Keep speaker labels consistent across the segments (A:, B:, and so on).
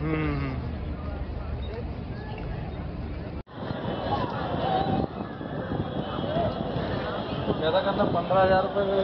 A: हम्म ज्यादा करना पंद्रह हजार रुपये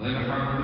B: Live from